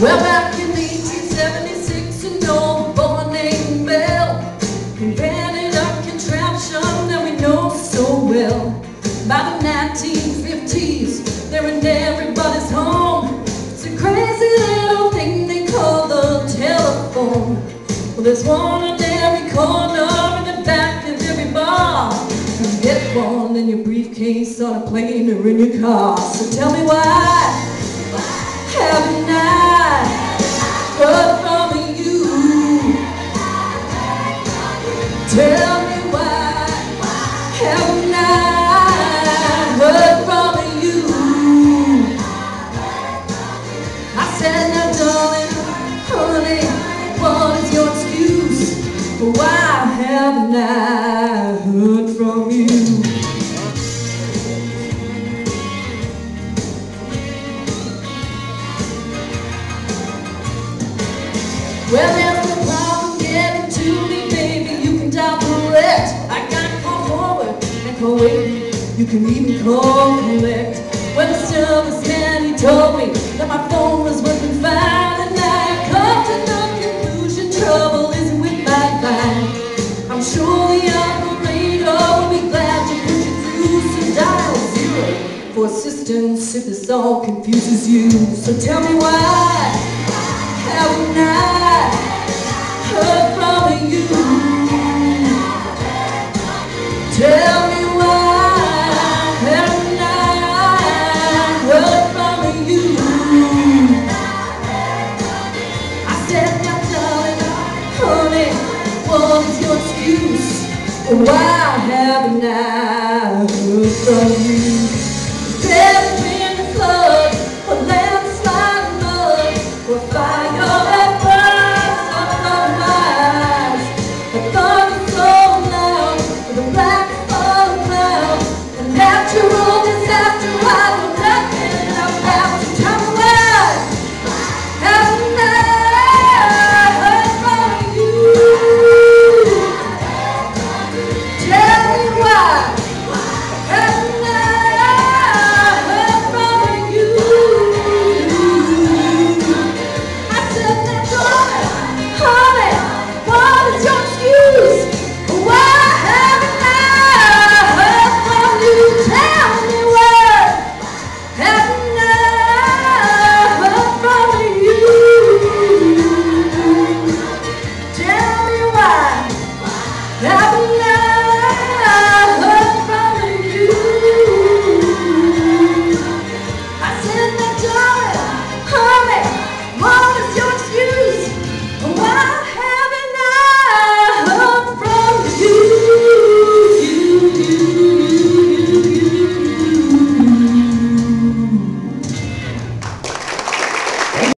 Well, back in 1876, an old boy named Bell invented a contraption that we know so well. By the 1950s, they're in everybody's home. It's a crazy little thing they call the telephone. Well, there's one on every corner in the back of every bar. You get one in your briefcase on a plane or in your car. So tell me why Tell me why haven't I heard from you? I said, now darling, honey, what is your excuse? Why haven't I heard from you? Well, wait. You can even call collect. Well, the service man, he told me that my phone was working fine. And now I come to no conclusion. Trouble isn't with my line. I'm sure the operator will be glad to put you through. So dial zero for assistance if this all confuses you. So tell me why haven't I what is your excuse? Why haven't I heard from you? Yeah.